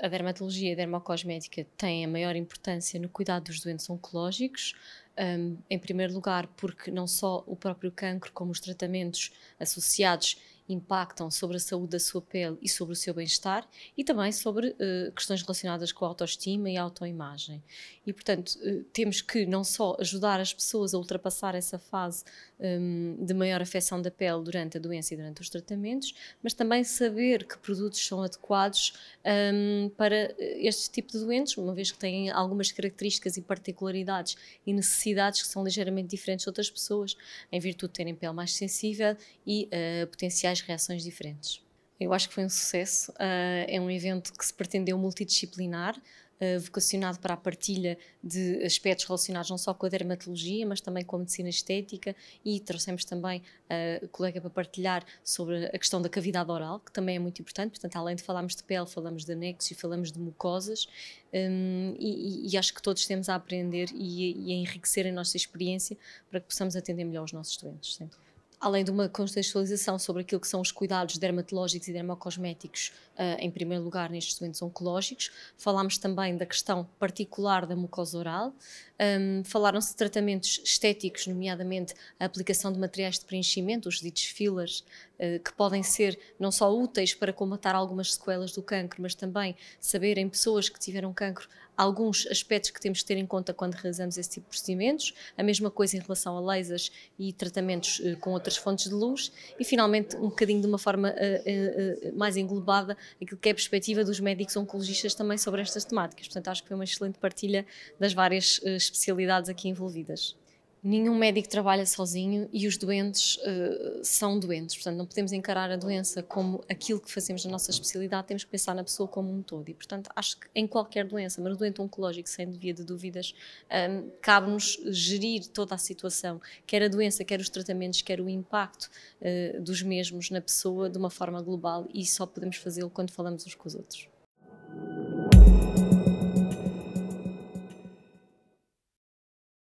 a dermatologia e a dermocosmética têm a maior importância no cuidado dos doentes oncológicos. Um, em primeiro lugar, porque não só o próprio cancro, como os tratamentos associados impactam sobre a saúde da sua pele e sobre o seu bem-estar e também sobre uh, questões relacionadas com a autoestima e a autoimagem. E, portanto, uh, temos que não só ajudar as pessoas a ultrapassar essa fase um, de maior afecção da pele durante a doença e durante os tratamentos, mas também saber que produtos são adequados um, para este tipo de doentes, uma vez que têm algumas características e particularidades e necessidades que são ligeiramente diferentes de outras pessoas, em virtude de terem pele mais sensível e uh, potenciais reações diferentes. Eu acho que foi um sucesso. Uh, é um evento que se pretendeu multidisciplinar, vocacionado para a partilha de aspectos relacionados não só com a dermatologia, mas também com a medicina estética e trouxemos também a colega para partilhar sobre a questão da cavidade oral, que também é muito importante. Portanto, além de falarmos de pele, falamos de anexos e falamos de mucosas um, e, e, acho que todos temos a aprender e, e a enriquecer a nossa experiência para que possamos atender melhor os nossos doentes. Além de uma contextualização sobre aquilo que são os cuidados dermatológicos e dermocosméticos, uh, em primeiro lugar nestes doentes oncológicos, falámos também da questão particular da mucosa oral, um, falaram-se de tratamentos estéticos, nomeadamente a aplicação de materiais de preenchimento, os ditos fillers, que podem ser não só úteis para combatar algumas sequelas do cancro, mas também saber em pessoas que tiveram cancro alguns aspectos que temos que ter em conta quando realizamos esse tipo de procedimentos, a mesma coisa em relação a lasers e tratamentos uh, com outras fontes de luz, e finalmente, um bocadinho de uma forma uh, mais englobada, aquilo que é a perspectiva dos médicos oncologistas também sobre estas temáticas. Portanto, acho que foi uma excelente partilha das várias especialidades aqui envolvidas. Nenhum médico trabalha sozinho e os doentes uh, são doentes, portanto, não podemos encarar a doença como aquilo que fazemos na nossa especialidade, temos que pensar na pessoa como um todo. E, portanto, acho que em qualquer doença, mas no doente oncológico, sem devia de dúvidas, um, ehm, cabe-nos gerir toda a situação, quer a doença, quer os tratamentos, quer o impacto uh, dos mesmos na pessoa de uma forma global e só podemos fazê-lo quando falamos uns com os outros.